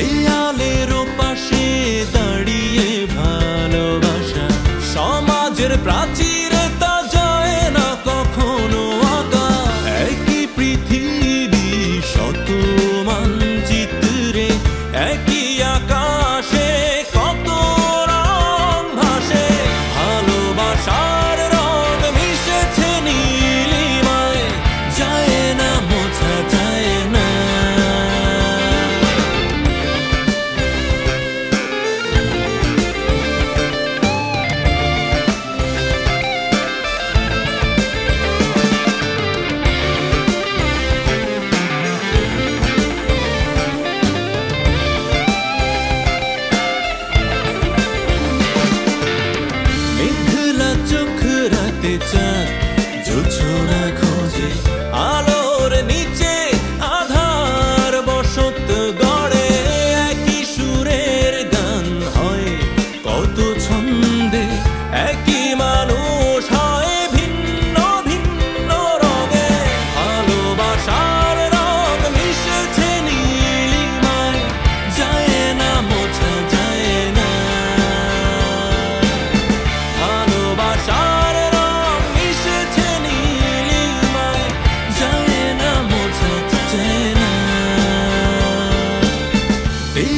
哎呀。চাঁদ আলোর নিচে আধার গড়ে গান হয়। কত ছন্দে একই